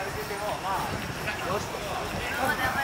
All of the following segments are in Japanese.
されててもまあよしと。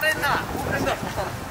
れんな。